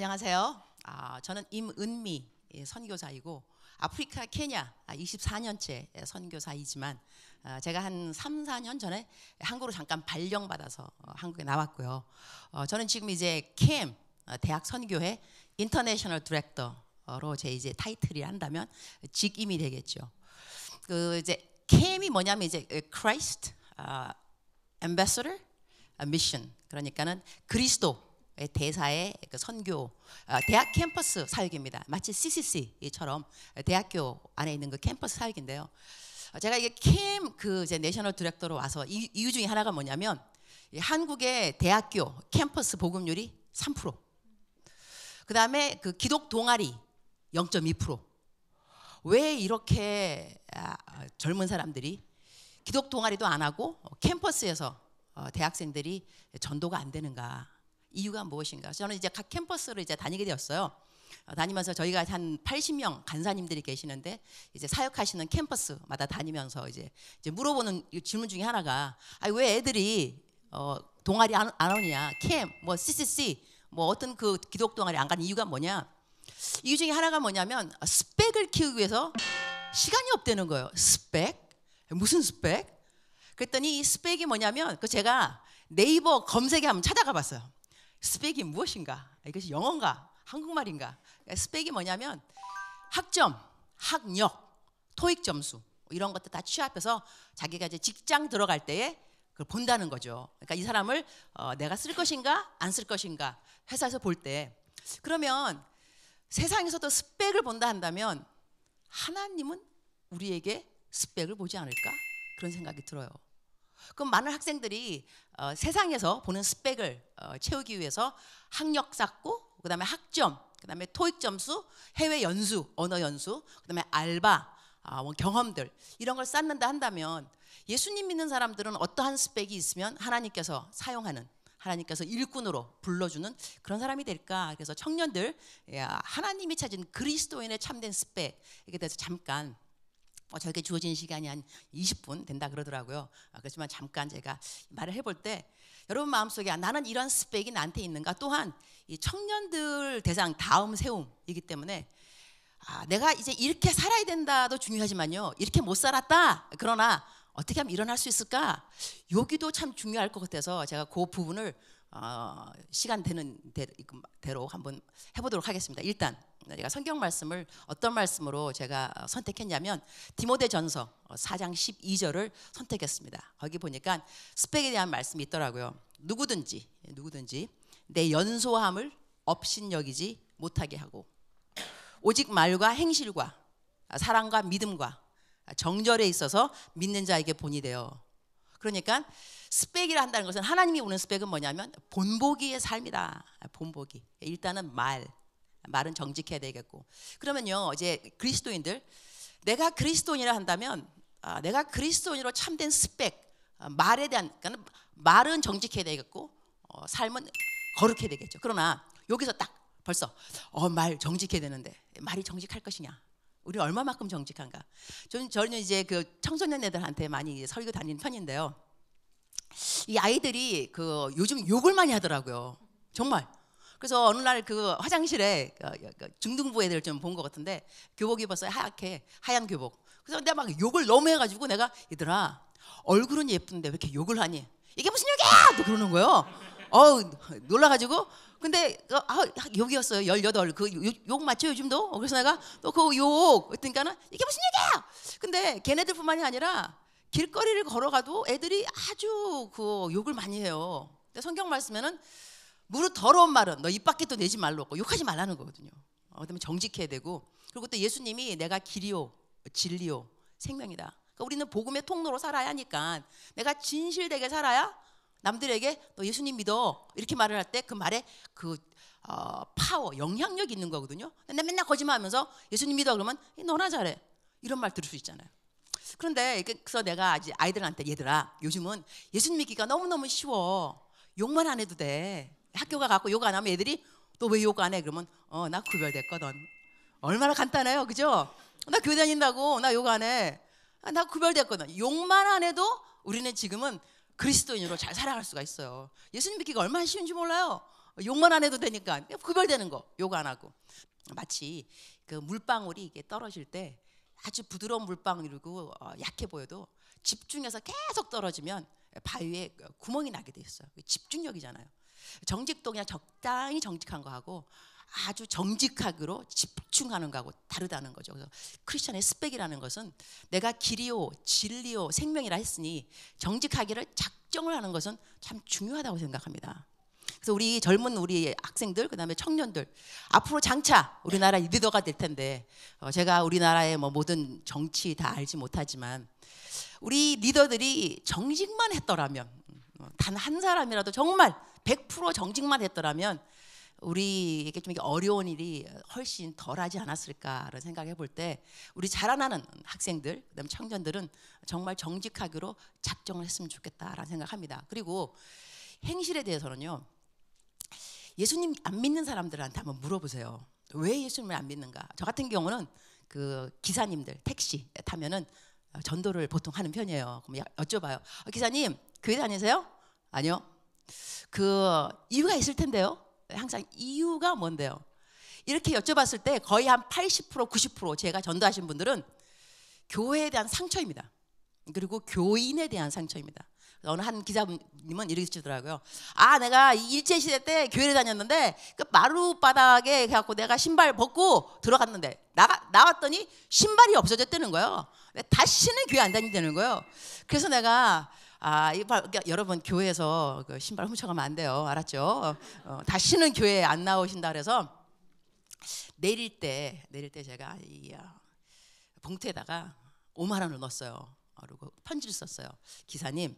안녕하세요. 아, 저는 임은미 예, 선교사이고 아프리카 케냐 24년째 선교사이지만 아, 제가 한 3, 4년 전에 한국으로 잠깐 발령받아서 어, 한국에 나왔고요. 어, 저는 지금 이제 CAM 어, 대학 선교회 International Director로 제 이제 타이틀이 한다면 직임이 되겠죠. 그 이제 CAM이 뭐냐면 이제 Christ 아, Ambassador 그러니까는 그리스도 대사의 그 선교 아, 대학 캠퍼스 사역입니다. 마치 CCC처럼 대학교 안에 있는 그 캠퍼스 사역인데요. 제가 이게 캠 그 이제 내셔널 디렉터로 와서 이유 중에 하나가 뭐냐면 한국의 대학교 캠퍼스 보급률이 3%. 그다음에 그 기독 동아리 0.2%. 왜 이렇게 아, 젊은 사람들이 기독 동아리도 안 하고 캠퍼스에서 어, 대학생들이 전도가 안 되는가? 이유가 무엇인가? 저는 이제 각 캠퍼스를 이제 다니게 되었어요. 어, 다니면서 저희가 한 80명 간사님들이 계시는데 이제 사역하시는 캠퍼스마다 다니면서 이제, 이제 물어보는 질문 중에 하나가 아, 왜 애들이 어, 동아리 안, 안 오냐? 캠, 뭐 CCC, 뭐 어떤 그 기독 동아리 안 가는 이유가 뭐냐? 이유 중에 하나가 뭐냐면 스펙을 키우기 위해서 시간이 없다는 거예요. 스펙? 무슨 스펙? 그랬더니 이 스펙이 뭐냐면 그 제가 네이버 검색에 한번 찾아가 봤어요. 스펙이 무엇인가? 이것이 영어인가? 한국말인가? 스펙이 뭐냐면 학점, 학력, 토익 점수 이런 것들 다 취합해서 자기가 이제 직장 들어갈 때에 그걸 본다는 거죠. 그러니까 이 사람을 어, 내가 쓸 것인가 안 쓸 것인가 회사에서 볼 때 그러면 세상에서도 스펙을 본다 한다면 하나님은 우리에게 스펙을 보지 않을까 그런 생각이 들어요. 그럼 많은 학생들이 어, 세상에서 보는 스펙을 어, 채우기 위해서 학력 쌓고 그다음에 학점, 그다음에 토익 점수, 해외 연수, 언어 연수, 그다음에 알바, 아, 뭐 경험들 이런 걸 쌓는다 한다면 예수님 믿는 사람들은 어떠한 스펙이 있으면 하나님께서 사용하는 하나님께서 일꾼으로 불러주는 그런 사람이 될까? 그래서 청년들 하나님이 찾은 그리스도인의 참된 스펙에 대해서 잠깐 어, 저에게 주어진 시간이 한 20분 된다 그러더라고요. 아, 그렇지만 잠깐 제가 말을 해볼 때 여러분 마음속에 아, 나는 이런 스펙이 나한테 있는가? 또한 이 청년들 대상 다음 세움이기 때문에 아, 내가 이제 이렇게 살아야 된다도 중요하지만요. 이렇게 못 살았다. 그러나 어떻게 하면 일어날 수 있을까? 여기도 참 중요할 것 같아서 제가 그 부분을 어, 시간 되는 대로 한번 해보도록 하겠습니다. 일단 제가 성경 말씀을 어떤 말씀으로 제가 선택했냐면 디모데전서 4장 12절을 선택했습니다. 거기 보니까 스펙에 대한 말씀이 있더라고요. 누구든지 누구든지 내 연소함을 업신여기지 못하게 하고 오직 말과 행실과 사랑과 믿음과 정절에 있어서 믿는 자에게 본이 되어 그러니까 스펙이라 한다는 것은 하나님이 오는 스펙은 뭐냐면 본보기의 삶이다. 본보기. 일단은 말, 말은 정직해야 되겠고. 그러면요, 이제 그리스도인들 내가 그리스도인이라 한다면 아, 내가 그리스도인으로 참된 스펙, 아, 말에 대한 그러니까 말은 정직해야 되겠고 어, 삶은 거룩해야 되겠죠. 그러나 여기서 딱 벌써 어, 말 정직해야 되는데 말이 정직할 것이냐? 우리 얼마만큼 정직한가? 저는 저는 이제 그 청소년 애들한테 많이 설교 다니는 편인데요. 이 아이들이 그 요즘 욕을 많이 하더라고요. 정말 그래서 어느 날 그 화장실에 그, 그 중등부 애들 좀 본 것 같은데 교복 입었어요 하얗게 하얀 교복. 그래서 내가 막 욕을 너무 해가지고 내가 얘들아 얼굴은 예쁜데 왜 이렇게 욕을 하니? 이게 무슨 욕이야? 또 그러는 거예요. 어우 놀라가지고 근데 그, 아, 욕이었어요. 18. 그욕 맞죠 요즘도? 그래서 내가 또그욕 그러니까는 이게 무슨 얘기야? 근데 걔네들뿐만이 아니라 길거리를 걸어가도 애들이 아주 그 욕을 많이 해요. 근데 성경 말씀에는 무릇 더러운 말은 너 입 밖에 또 내지 말로 욕하지 말라는 거거든요. 어, 그다음에 정직해야 되고 그리고 또 예수님이 내가 길이요 진리요 생명이다. 그러니까 우리는 복음의 통로로 살아야 하니까 내가 진실되게 살아야 남들에게 너 예수님 믿어 이렇게 말을 할 때 그 말에 그 어, 파워 영향력 있는 거거든요. 근데 맨날 거짓말하면서 예수님 믿어 그러면 너나 잘해 이런 말 들을 수 있잖아요. 그런데 그래서 내가 아직 아이들한테 얘들아 요즘은 예수님 믿기가 너무 너무 쉬워 욕만 안 해도 돼 학교가 갖고 욕 안 하면 애들이 또 왜 욕 안 해? 그러면 어 나 구별됐거든. 얼마나 간단해요, 그죠? 나 교회 다닌다고 나 욕 안 해. 아, 나 구별됐거든. 욕만 안 해도 우리는 지금은 그리스도인으로 잘 살아갈 수가 있어요. 예수님 믿기가 얼마나 쉬운지 몰라요. 욕만 안 해도 되니까 구별되는 거 욕 안 하고 마치 그 물방울이 이게 떨어질 때 아주 부드러운 물방울이고 어, 약해 보여도 집중해서 계속 떨어지면 바위에 구멍이 나게 돼 있어요. 집중력이잖아요. 정직도 그냥 적당히 정직한 거하고 아주 정직하기로 집중하는 거하고 다르다는 거죠. 그래서 크리스천의 스펙이라는 것은 내가 길이요, 진리요, 생명이라 했으니 정직하기를 작정을 하는 것은 참 중요하다고 생각합니다. 그래서 우리 젊은 우리 학생들 그다음에 청년들 앞으로 장차 우리나라 리더가 될 텐데 어, 제가 우리나라의 뭐 모든 정치 다 알지 못하지만 우리 리더들이 정직만 했더라면 어, 단한 사람이라도 정말 100% 정직만 했더라면 우리에게 좀 어려운 일이 훨씬 덜하지 않았을까라는 생각해 볼 때 우리 자라나는 학생들 그다음에 청년들은 정말 정직하기로 작정을 했으면 좋겠다라는 생각합니다. 그리고 행실에 대해서는요. 예수님 안 믿는 사람들한테 한번 물어보세요. 왜 예수님을 안 믿는가? 저 같은 경우는 그 기사님들 택시 타면은 전도를 보통 하는 편이에요. 그럼 여쭤봐요. 어, 기사님 교회 다니세요? 아니요. 그 이유가 있을 텐데요. 항상 이유가 뭔데요? 이렇게 여쭤봤을 때 거의 한 80% 90% 제가 전도하신 분들은 교회에 대한 상처입니다. 그리고 교인에 대한 상처입니다. 어느 한 기자님은 이렇게 쓰더라고요. 아, 내가 일제 시대 때 교회를 다녔는데 그 마루 바닥에 해갖고 내가 신발 벗고 들어갔는데 나가 나왔더니 신발이 없어졌다는 거예요. 다시는 교회 안 다닌다는 거예요. 그래서 내가 아, 이 그러니까 여러분 교회에서 그 신발 훔쳐가면 안 돼요. 알았죠? 어, 다시는 교회 안 나오신다 그래서 내릴 때 내릴 때 제가 이 어, 봉투에다가 5만 원을 넣었어요. 그리고 편지를 썼어요. 기사님,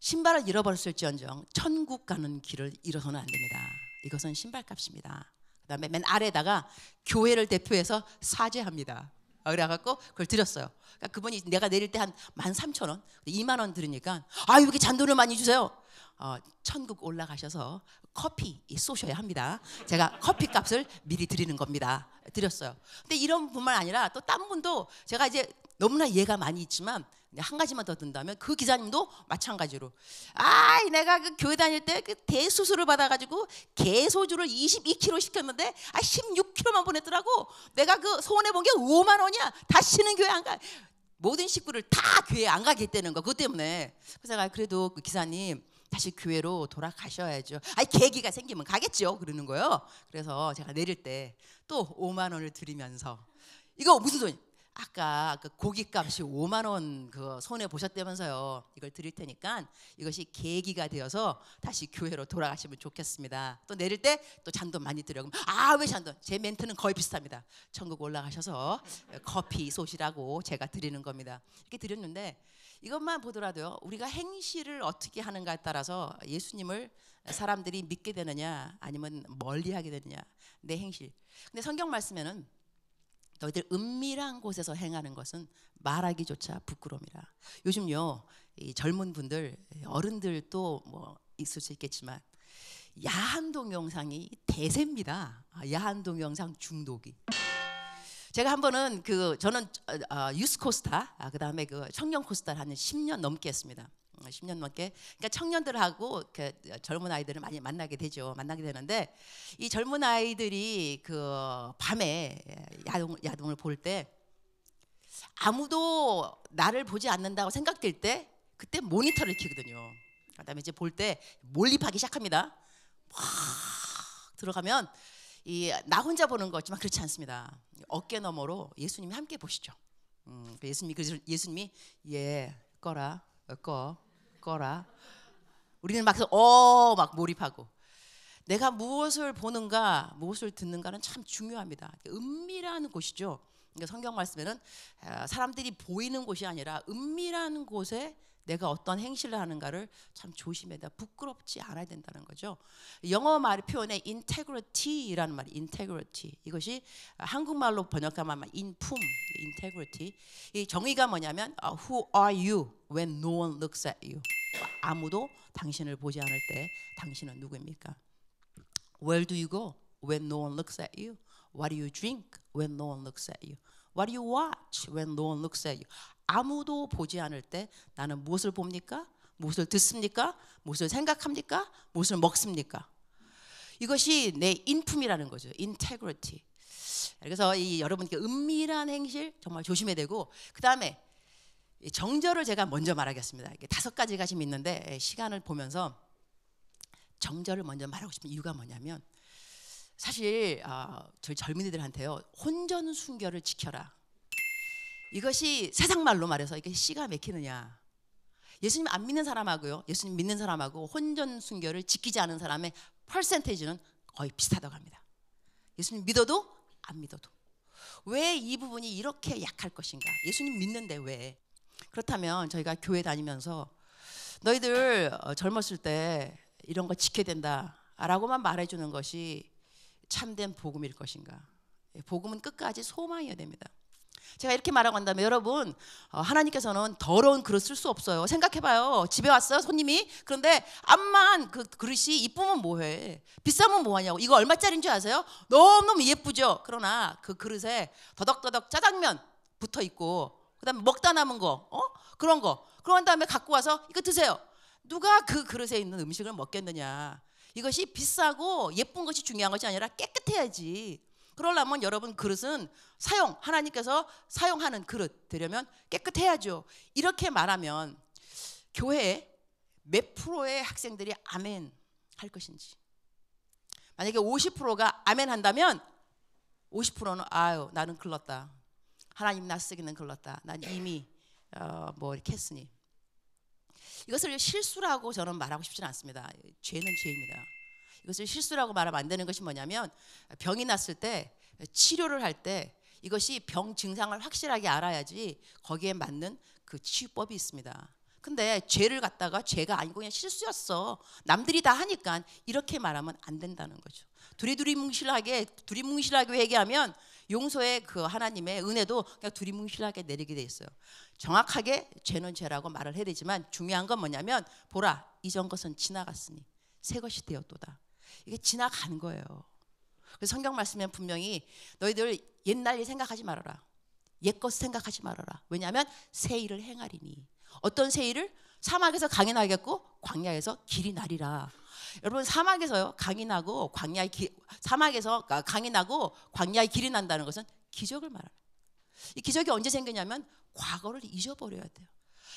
신발을 잃어버렸을지언정 천국 가는 길을 잃어서는 안 됩니다. 이것은 신발값입니다. 그다음에 맨 아래다가 교회를 대표해서 사죄합니다. 아, 그래갖고 그걸 드렸어요. 그러니까 그분이 내가 내릴 때 한 만 삼천 원, 2만 원 들으니까 아 이렇게 잔돈을 많이 주세요. 어, 천국 올라가셔서 커피 쏘셔야 합니다. 제가 커피 값을 미리 드리는 겁니다. 드렸어요. 근데 이런 분만 아니라 또 딴 분도 제가 이제 너무나 이해가 많이 있지만 한 가지만 더 든다면 그 기자님도 마찬가지로 아 내가 그 교회 다닐 때 그 대수술을 받아가지고 개소주를 22kg 시켰는데 아 16kg만 보냈더라고 내가 그 소원해 본 게 5만 원이야 다시는 교회 안 가. 모든 식구를 다 교회 안 가게 되는 거 그것 때문에 그래서 제가 그래도 그 기사님 다시 교회로 돌아가셔야죠. 아니 계기가 생기면 가겠죠. 그러는 거예요. 그래서 제가 내릴 때 또 5만 원을 드리면서 이거 무슨 소리? 아까 그 고깃값이 5만 원 그 손해 보셨다면서요. 이걸 드릴 테니까 이것이 계기가 되어서 다시 교회로 돌아가시면 좋겠습니다. 또 내릴 때 또 잔돈 많이 드려. 아왜 잔돈? 제 멘트는 거의 비슷합니다. 천국 올라가셔서 커피 쏘시라고 제가 드리는 겁니다. 이렇게 드렸는데 이것만 보더라도요. 우리가 행실을 어떻게 하는가에 따라서 예수님을 사람들이 믿게 되느냐 아니면 멀리하게 되느냐 내 행실. 근데 성경 말씀에는 너희들 은밀한 곳에서 행하는 것은 말하기조차 부끄러움이라. 요즘요 이 젊은 분들 어른들도 뭐 있을 수 있겠지만 야한 동영상이 대세입니다. 아, 야한 동영상 중독이. 제가 한 번은 그 저는 어, 유스 코스타 아, 그다음에 그 청년 코스타를 한 10년 넘게 했습니다. 10년 어, 넘게 그러니까 청년들하고 그 젊은 아이들을 많이 만나게 되죠. 만나게 되는데 이 젊은 아이들이 그 밤에 야동 야동을 볼 때 아무도 나를 보지 않는다고 생각될 때 그때 모니터를 켜거든요. 그다음에 이제 볼 때 몰입하기 시작합니다. 막 들어가면 이 나 혼자 보는 거지만 그렇지 않습니다. 어깨 너머로 예수님이 함께 보시죠. 음, 그 예수님이 예수님이 예 꺼라 꺼 거라. 우리는 막 어 막 몰입하고 내가 무엇을 보는가, 무엇을 듣는가는 참 중요합니다. 은밀한 곳이죠. 그러니까 성경 말씀에는 아, 사람들이 보이는 곳이 아니라 은밀한 곳에 내가 어떤 행실을 하는가를 참 조심해야 돼. 부끄럽지 않아야 된다는 거죠. 영어 말 표현에 integrity라는 말이 integrity. 이것이 한국말로 번역하면 인품, integrity. 이 정의가 뭐냐면 uh, who are you when no one looks at you. 아무도 당신을 보지 않을 때 당신은 누구입니까? Where do you go when no one looks at you? What do you drink when no one looks at you? What do you watch when no one looks at you? 아무도 보지 않을 때 나는 무엇을 봅니까? 무엇을 듣습니까? 무엇을 생각합니까? 무엇을 먹습니까? 이것이 내 인품이라는 거죠. integrity. 그래서 이 여러분께 은밀한 행실 정말 조심해야 되고 그 다음에 정절을 제가 먼저 말하겠습니다. 다섯 가지가 지금 있는데 시간을 보면서 정절을 먼저 말하고 싶은 이유가 뭐냐면 사실 어, 저희 젊은이들한테요 혼전 순결을 지켜라. 이것이 세상 말로 말해서 이게 씨가 맥히느냐? 예수님 안 믿는 사람하고요, 예수님 믿는 사람하고 혼전 순결을 지키지 않은 사람의 퍼센테이지는 거의 비슷하다고 합니다. 예수님 믿어도 안 믿어도 왜 이 부분이 이렇게 약할 것인가? 예수님 믿는데 왜? 그렇다면 저희가 교회 다니면서 너희들 어, 젊었을 때 이런 거 지켜야 된다라고만 말해주는 것이 참된 복음일 것인가? 예, 복음은 끝까지 소망이어야 됩니다. 제가 이렇게 말하고 한다면 여러분 어, 하나님께서는 더러운 그릇 쓸 수 없어요. 생각해봐요. 집에 왔어요 손님이 그런데 앞만 그 그릇이 이쁘면 뭐해? 비싸면 뭐하냐고. 이거 얼마짜리인 줄 아세요? 너무 너무 예쁘죠. 그러나 그 그릇에 더덕더덕 짜장면 붙어 있고 그다음에 먹다 남은 거, 어? 그런 거. 그런 다음에 갖고 와서 이거 드세요. 누가 그 그릇에 있는 음식을 먹겠느냐? 이것이 비싸고 예쁜 것이 중요한 것이 아니라 깨끗해야지. 그러려면 여러분 그릇은 사용 하나님께서 사용하는 그릇 되려면 깨끗해야죠. 이렇게 말하면 교회에 몇 프로의 학생들이 아멘 할 것인지. 만약에 50%가 아멘 한다면 50%는 아유 나는 글렀다. 하나님 나 쓰기는 글렀다. 난 이미 어, 뭐 이렇게 했으니. 이것을 실수라고 저는 말하고 싶지는 않습니다. 죄는 죄입니다. 이것을 실수라고 말하면 안 되는 것이 뭐냐면 병이 났을 때 치료를 할 때 이것이 병 증상을 확실하게 알아야지 거기에 맞는 그 치유법이 있습니다. 근데 죄를 갖다가 죄가 아니고 그냥 실수였어. 남들이 다 하니까 이렇게 말하면 안 된다는 거죠. 두리두리뭉실하게 두리뭉실하게 회개하면 용서의 그 하나님의 은혜도 그냥 두리뭉실하게 내리게 돼 있어요. 정확하게 죄는 죄라고 말을 해야 되지만 중요한 건 뭐냐면 보라 이전 것은 지나갔으니 새 것이 되었도다. 이게 지나가는 거예요. 그래서 성경 말씀에 분명히 너희들 옛날 일 생각하지 말아라. 옛것 생각하지 말아라. 왜냐하면 새 일을 행하리니. 어떤 새 일을 사막에서 강이 나겠고 광야에서 길이 나리라. 여러분 사막에서요 강이 나고 광야의 기, 사막에서 강이 나고 광야의 길이 난다는 것은 기적을 말하는. 이 기적이 언제 생기냐면 과거를 잊어버려야 돼요.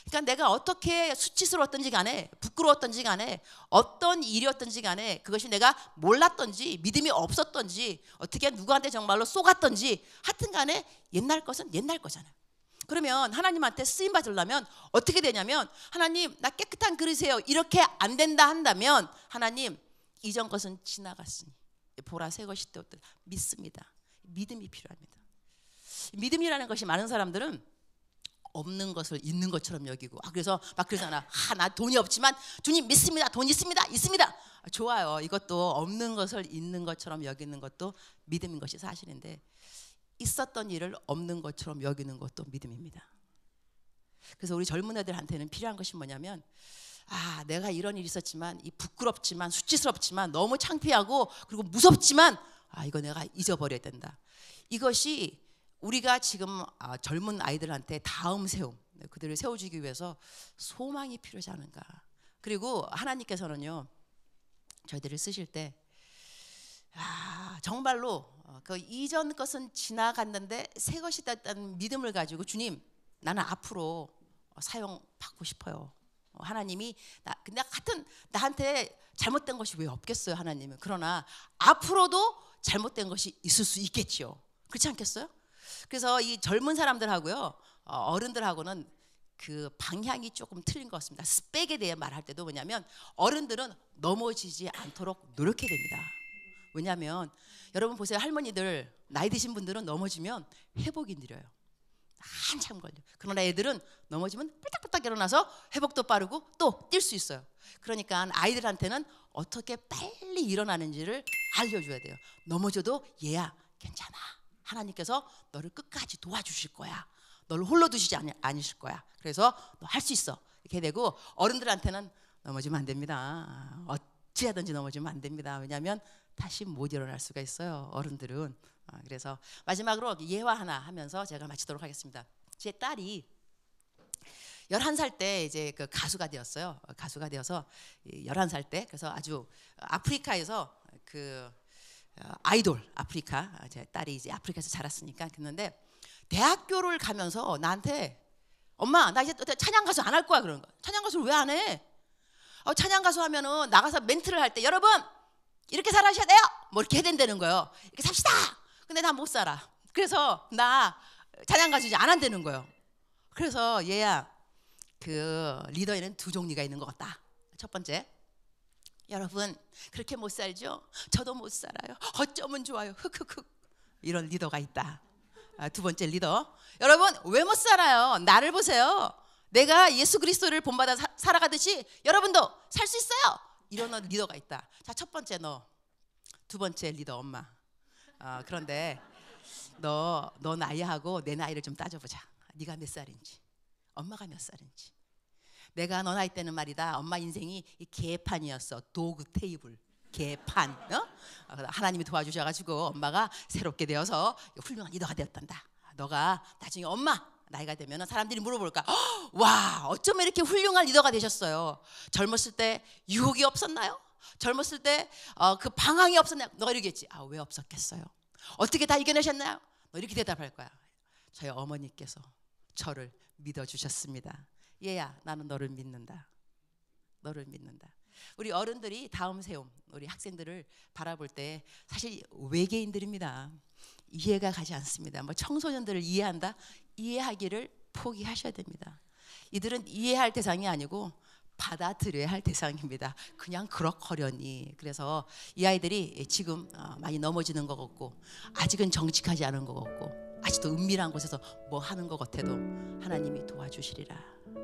그러니까 내가 어떻게 수치스러웠던지 간에 부끄러웠던지 간에 어떤 일이었던지 간에 그것이 내가 몰랐던지 믿음이 없었던지 어떻게 누구한테 정말로 쏘갔던지 하여튼 간에 옛날 것은 옛날 거잖아요. 그러면 하나님한테 쓰임 받으려면 어떻게 되냐면 하나님 나 깨끗한 그릇이에요. 이렇게 안 된다 한다면 하나님 이전 것은 지나갔으니 보라 새 것이 되었다. 믿습니다. 믿음이 필요합니다. 믿음이라는 것이 많은 사람들은 없는 것을 있는 것처럼 여기고 아 그래서 막 그러잖아 아 나 돈이 없지만 주님 믿습니다 돈 있습니다 있습니다 아, 좋아요 이것도 없는 것을 있는 것처럼 여기는 것도 믿음인 것이 사실인데 있었던 일을 없는 것처럼 여기는 것도 믿음입니다 그래서 우리 젊은 애들한테는 필요한 것이 뭐냐면 아 내가 이런 일이 있었지만 이 부끄럽지만 수치스럽지만 너무 창피하고 그리고 무섭지만 아 이거 내가 잊어버려야 된다 이것이 우리가 지금 아, 젊은 아이들한테 다음 세움, 네, 그들을 세워주기 위해서 소망이 필요하지 않은가. 그리고 하나님께서는요, 저희들을 쓰실 때, 아, 정말로 어, 그 이전 것은 지나갔는데 새 것이 됐다는 믿음을 가지고 주님, 나는 앞으로 사용 받고 싶어요. 어, 하나님이 나 근데 같은 나한테 잘못된 것이 왜 없겠어요, 하나님은. 그러나 앞으로도 잘못된 것이 있을 수 있겠지요. 그렇지 않겠어요? 그래서 이 젊은 사람들하고요 어, 어른들하고는 그 방향이 조금 틀린 것 같습니다. 스펙에 대해 말할 때도 뭐냐면 어른들은 넘어지지 않도록 노력해야 됩니다. 왜냐하면 여러분 보세요 할머니들 나이 드신 분들은 넘어지면 회복이 느려요. 한참 걸려. 그러나 애들은 넘어지면 뿔딱뿔딱 일어나서 회복도 빠르고 또 뛸 수 있어요. 그러니까 아이들한테는 어떻게 빨리 일어나는지를 알려줘야 돼요. 넘어져도 얘야 괜찮아. 하나님께서 너를 끝까지 도와주실 거야. 너를 홀로 두시지 아니, 아니실 거야. 그래서 너 할 수 있어. 이렇게 되고 어른들한테는 넘어지면 안 됩니다. 어찌하든지 넘어지면 안 됩니다. 왜냐하면 다시 못 일어날 수가 있어요. 어른들은. 아, 그래서 마지막으로 예화 하나 하면서 제가 마치도록 하겠습니다. 제 딸이 11살 때 이제 그 가수가 되었어요. 가수가 되어서 11살 때 그래서 아주 아프리카에서 그 어, 아이돌 아프리카 아, 제 딸이 이제 아프리카에서 자랐으니까 그랬는데 대학교를 가면서 나한테 엄마 나 이제 또 찬양 가수 안 할 거야 그러는 거야. 찬양 가수를 왜 안 해? 어, 찬양 가수 하면은 나가서 멘트를 할 때 여러분 이렇게 살아셔야 돼요. 뭐 이렇게 해야 된다는 거예요. 이렇게 삽시다. 근데 나못 살아. 그래서 나 찬양 이제 안 한다는 거예요. 그래서 얘야 그 리더에는 두 종류가 있는 것 같다. 첫 번째 여러분 그렇게 못 살죠? 저도 못 살아요. 어쩌면 좋아요. 흑흑흑 이런 리더가 있다. 아, 두 번째 리더 여러분 왜 못 살아요? 나를 보세요. 내가 예수 그리스도를 본받아 사- 살아가듯이 여러분도 살 수 있어요. 이런 리더가 있다. 자 첫 번째 너, 두 번째 리더 엄마. 아, 그런데 너 너 나이하고 내 나이를 좀 따져보자. 네가 몇 살인지, 엄마가 몇 살인지. 내가 너 나이 때는 말이다. 엄마 인생이 이 개판이었어. 도구 테이블. 개판. 어? 아, 그러다 하나님이 도와주셔가지고 엄마가 새롭게 되어서 훌륭한 리더가 되었단다. 너가 나중에 엄마 나이가 되면 사람들이 물어볼까? "헉, 와 어쩌면 이렇게 훌륭한 리더가 되셨어요. 젊었을 때 유혹이 없었나요? 젊었을 때그 방황이 없었나요? 너가 이러겠지. 아 왜 없었겠어요? 어떻게 다 이겨내셨나요? 너 이렇게 대답할 거야. 저희 어머니께서 저를 믿어 주셨습니다. 얘야, 나는 너를 믿는다. 너를 믿는다. 우리 어른들이 다음 세움, 우리 학생들을 바라볼 때 사실 외계인들입니다. 이해가 가지 않습니다. 뭐 청소년들을 이해한다? 이해하기를 포기하셔야 됩니다. 이들은 이해할 대상이 아니고 받아들여야 할 대상입니다. 그냥 그럭거려니. 그래서 이 아이들이 지금 어, 많이 넘어지는 것 같고 아직은 정직하지 않은 것 같고 아직도 은밀한 곳에서 뭐 하는 것 같아도 하나님이 도와주시리라.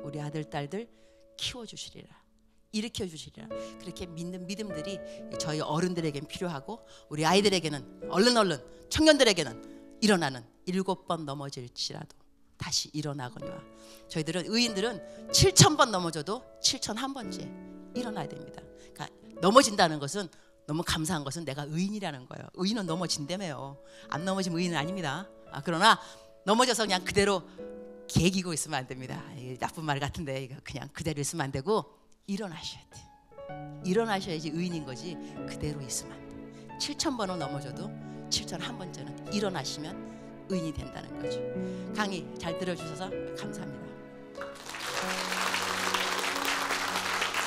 우리 아들 딸들 키워주시리라. 일으켜 주시리라. 그렇게 믿는 믿음들이 저희 어른들에겐 필요하고 우리 아이들에게는 얼른 얼른 청년들에게는 일어나는 일곱 번 넘어질지라도 다시 일어나거니와 저희들은 의인들은 7천 번 넘어져도 7천 한 번째 일어나야 됩니다. 그러니까 넘어진다는 것은 너무 감사한 것은 내가 의인이라는 거예요. 의인은 넘어진다며요. 안 넘어지면 의인은 아닙니다. 아, 그러나 넘어져서 그냥 그대로 개기고 있으면 안 됩니다. 나쁜 말 같은데 그냥 그대로 있으면 안 되고 일어나셔야 돼. 일어나셔야지 의인인 거지 그대로 있으면 안 돼. 7천 번은 넘어져도 7천 한 번째는 일어나시면 의인이 된다는 거죠. 강의 잘 들어주셔서 감사합니다.